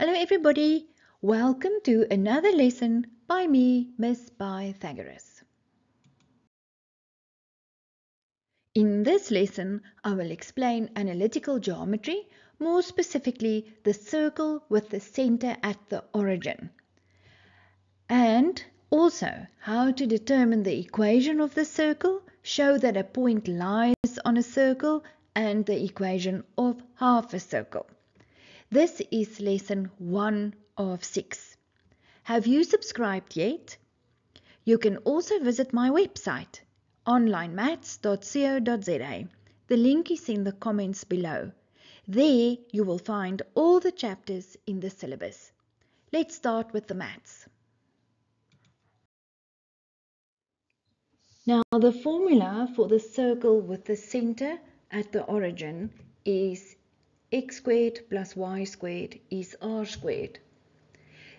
Hello everybody, welcome to another lesson by me, Miss Pythagoras. In this lesson, I will explain analytical geometry, more specifically the circle with the center at the origin. And also how to determine the equation of the circle, show that a point lies on a circle and the equation of half a circle. This is lesson 1 of 6. Have you subscribed yet? You can also visit my website onlinemaths.co.za. The link is in the comments below. There you will find all the chapters in the syllabus. Let's start with the maths. Now the formula for the circle with the center at the origin is x squared plus y squared is r squared.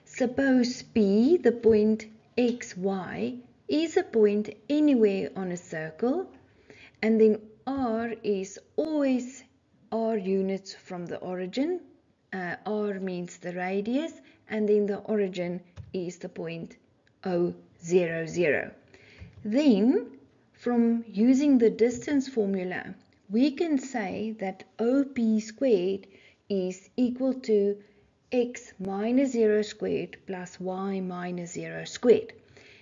Suppose P, the point xy, is a point anywhere on a circle and then r is always r units from the origin. Uh, r means the radius and then the origin is the point O, 0, 0. Then from using the distance formula we can say that OP squared is equal to x minus 0 squared plus y minus 0 squared.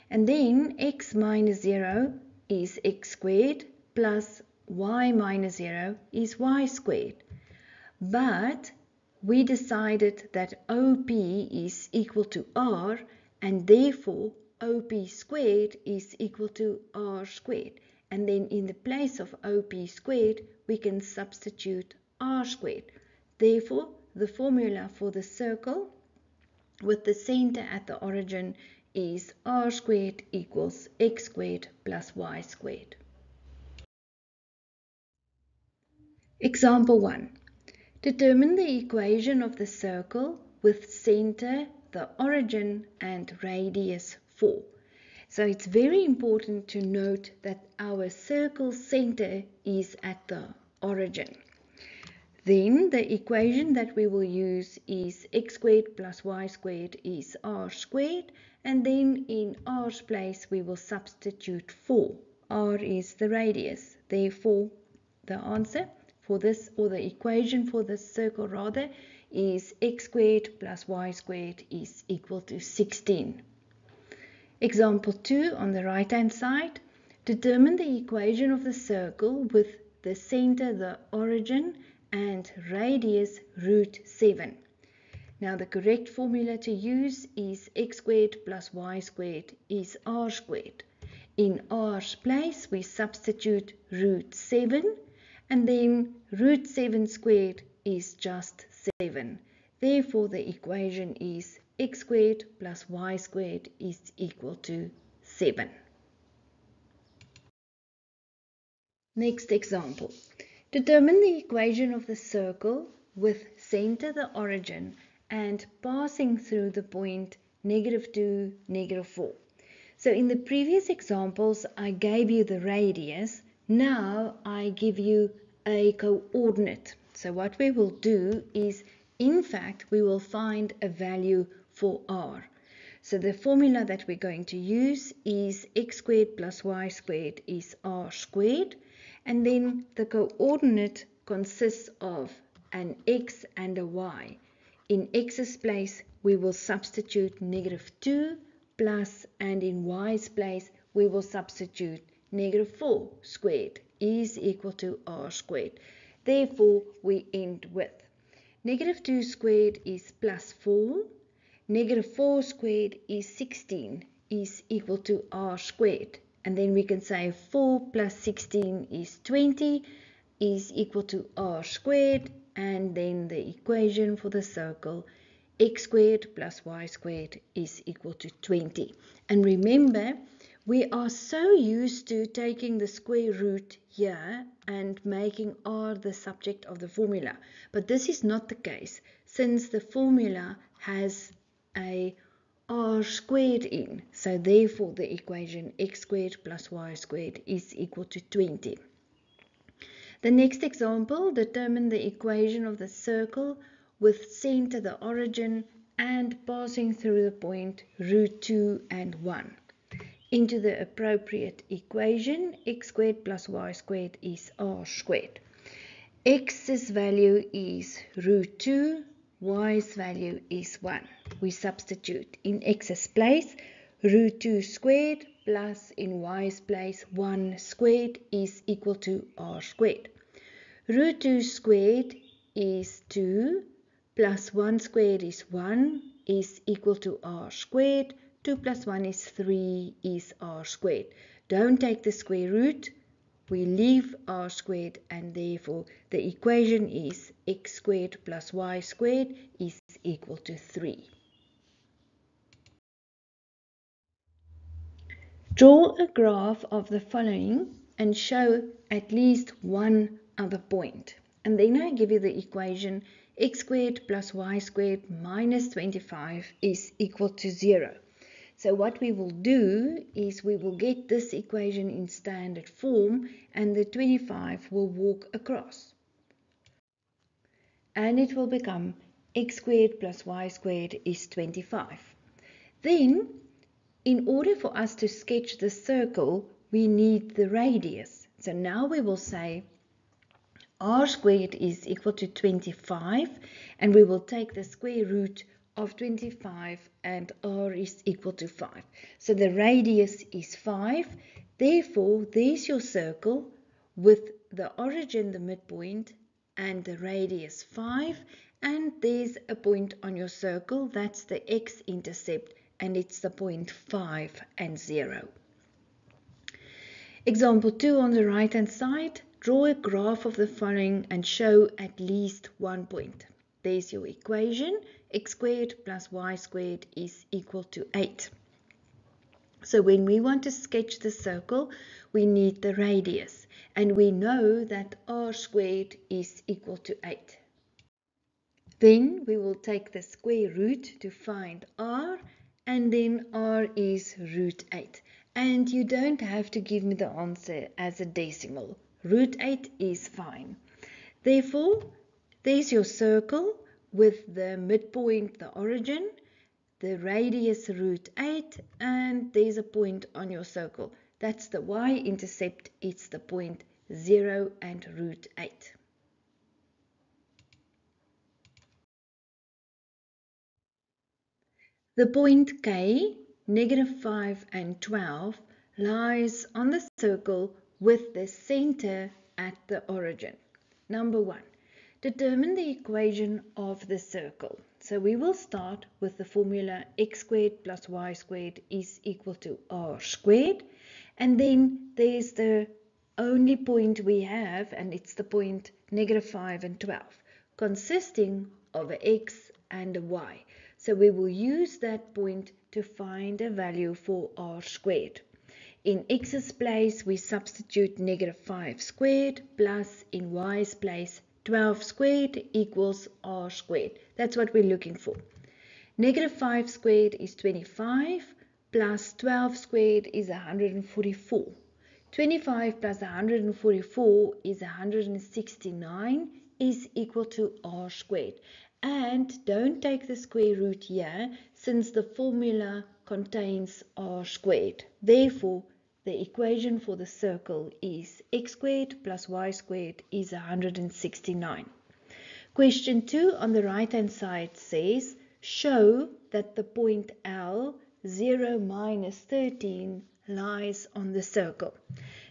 And then x minus 0 is x squared plus y minus 0 is y squared. But we decided that OP is equal to r and therefore OP squared is equal to r squared and then in the place of OP squared we can substitute r squared. Therefore, the formula for the circle with the center at the origin is r squared equals x squared plus y squared. Example 1. Determine the equation of the circle with center, the origin and radius 4. So it's very important to note that our circle center is at the origin. Then the equation that we will use is x squared plus y squared is r squared and then in r's place we will substitute 4. r is the radius. Therefore the answer for this or the equation for this circle rather is x squared plus y squared is equal to 16. Example 2 on the right hand side. Determine the equation of the circle with the center, the origin and radius root 7. Now the correct formula to use is x squared plus y squared is r squared. In r's place we substitute root 7 and then root 7 squared is just 7. Therefore the equation is x squared plus y squared is equal to 7. Next example. Determine the equation of the circle with center the origin and passing through the point negative 2, negative 4. So in the previous examples I gave you the radius. Now I give you a coordinate. So what we will do is in fact we will find a value for r. So the formula that we're going to use is x squared plus y squared is r squared. And then the coordinate consists of an x and a y. In x's place, we will substitute negative 2 plus, and in y's place, we will substitute negative 4 squared is equal to r squared. Therefore, we end with negative 2 squared is plus 4 negative 4 squared is 16 is equal to r squared. And then we can say 4 plus 16 is 20 is equal to r squared. And then the equation for the circle x squared plus y squared is equal to 20. And remember, we are so used to taking the square root here and making r the subject of the formula. But this is not the case since the formula has a r squared in. So therefore the equation x squared plus y squared is equal to 20. The next example, determine the equation of the circle with center the origin and passing through the point root 2 and 1 into the appropriate equation x squared plus y squared is r squared. x's value is root 2, y's value is 1. We substitute in x's place root 2 squared plus in y's place 1 squared is equal to r squared. Root 2 squared is 2 plus 1 squared is 1 is equal to r squared 2 plus 1 is 3 is r squared. Don't take the square root. We leave r squared and therefore the equation is x squared plus y squared is equal to 3. Draw a graph of the following and show at least one other point. And then I give you the equation x squared plus y squared minus 25 is equal to 0. So what we will do is we will get this equation in standard form and the 25 will walk across. And it will become x squared plus y squared is 25. Then, in order for us to sketch the circle, we need the radius. So now we will say r squared is equal to 25 and we will take the square root of 25 and r is equal to 5. So the radius is 5. Therefore, there's your circle with the origin, the midpoint, and the radius 5. And there's a point on your circle, that's the x-intercept, and it's the point 5 and 0. Example 2 on the right hand side, draw a graph of the following and show at least one point. There's your equation x squared plus y squared is equal to 8. So when we want to sketch the circle, we need the radius. And we know that r squared is equal to 8. Then we will take the square root to find r, and then r is root 8. And you don't have to give me the answer as a decimal. Root 8 is fine. Therefore, there's your circle with the midpoint, the origin, the radius root 8, and there's a point on your circle. That's the y-intercept, it's the point 0 and root 8. The point K, negative 5 and 12, lies on the circle with the center at the origin. Number 1. Determine the equation of the circle. So we will start with the formula x squared plus y squared is equal to r squared. And then there's the only point we have, and it's the point negative 5 and 12, consisting of a x and a y. So we will use that point to find a value for r squared. In x's place, we substitute negative 5 squared plus in y's place 12 squared equals r squared. That's what we're looking for. Negative 5 squared is 25 plus 12 squared is 144. 25 plus 144 is 169 is equal to r squared. And don't take the square root here since the formula contains r squared. Therefore, the equation for the circle is x squared plus y squared is 169. Question 2 on the right hand side says, show that the point L, 0 minus 13, lies on the circle.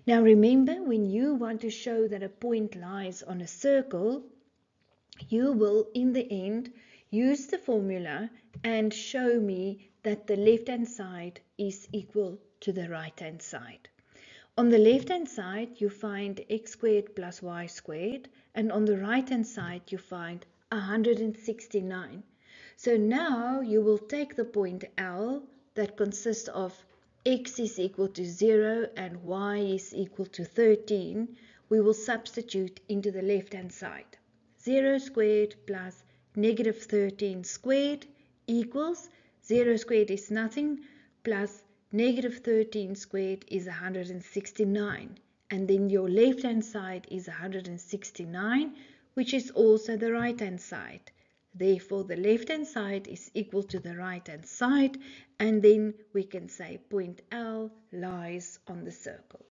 Now remember, when you want to show that a point lies on a circle, you will in the end use the formula and show me that the left hand side is equal to the right hand side. On the left hand side you find x squared plus y squared and on the right hand side you find 169. So now you will take the point L that consists of x is equal to 0 and y is equal to 13. We will substitute into the left hand side. 0 squared plus negative 13 squared equals 0 squared is nothing plus Negative 13 squared is 169 and then your left hand side is 169 which is also the right hand side. Therefore, the left-hand side is equal to the right-hand side, and then we can say point L lies on the circle.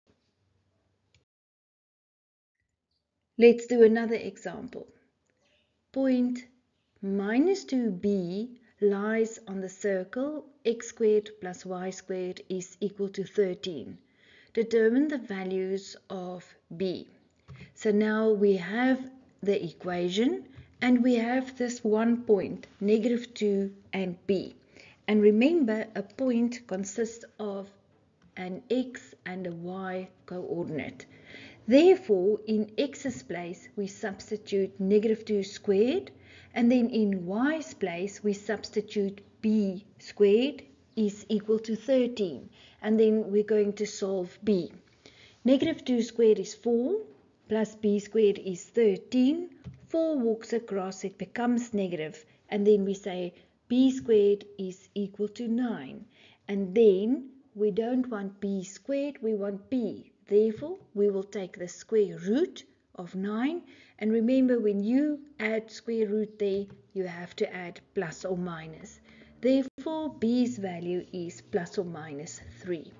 Let's do another example. Point minus 2b lies on the circle x squared plus y squared is equal to 13. Determine the values of b. So now we have the equation and we have this one point, negative 2 and b. And remember, a point consists of an x and a y coordinate. Therefore, in x's place, we substitute negative 2 squared, and then in y's place, we substitute b squared is equal to 13. And then we're going to solve b. Negative 2 squared is 4, plus b squared is 13. 4 walks across, it becomes negative, and then we say b squared is equal to 9. And then we don't want b squared, we want b. Therefore, we will take the square root of 9. And remember, when you add square root there, you have to add plus or minus. Therefore, b's value is plus or minus 3.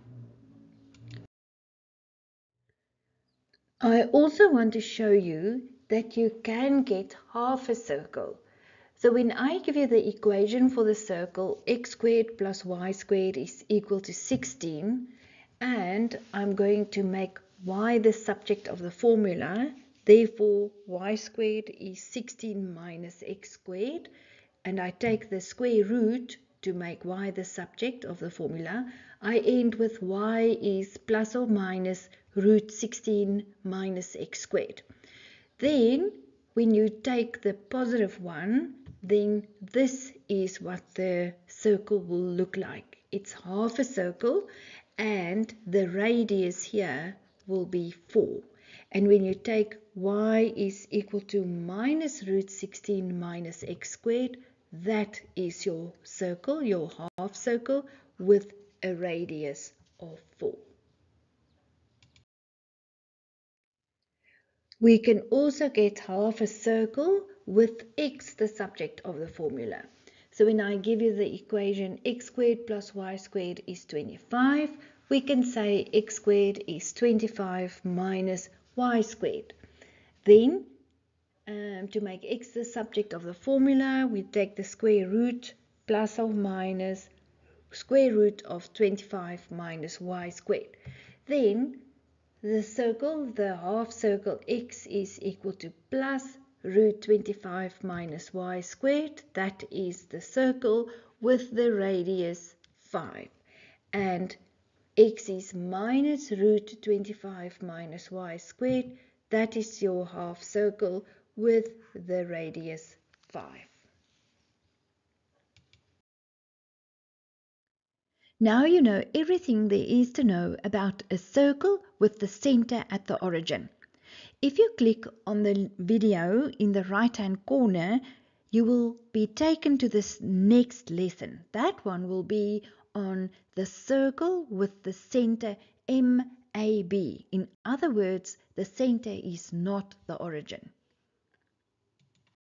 I also want to show you that you can get half a circle. So when I give you the equation for the circle x squared plus y squared is equal to 16 and I'm going to make y the subject of the formula therefore y squared is 16 minus x squared and I take the square root to make y the subject of the formula I end with y is plus or minus root 16 minus x squared then when you take the positive one, then this is what the circle will look like. It's half a circle and the radius here will be 4. And when you take y is equal to minus root 16 minus x squared, that is your circle, your half circle with a radius of 4. We can also get half a circle with x the subject of the formula. So when I give you the equation x squared plus y squared is 25, we can say x squared is 25 minus y squared. Then, um, to make x the subject of the formula, we take the square root plus or minus square root of 25 minus y squared. Then the circle, the half circle x is equal to plus root 25 minus y squared. That is the circle with the radius 5. And x is minus root 25 minus y squared. That is your half circle with the radius 5. Now you know everything there is to know about a circle with the center at the origin. If you click on the video in the right hand corner, you will be taken to this next lesson. That one will be on the circle with the center MAB. In other words, the center is not the origin.